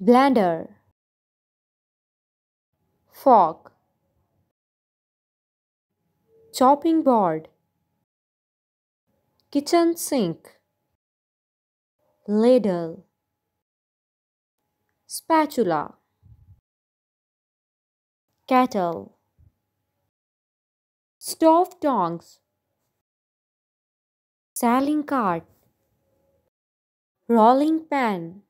blender. Fork chopping board. Kitchen sink. Ladle. Spatula. Kettle. Stove tongs. Selling cart. Rolling pan.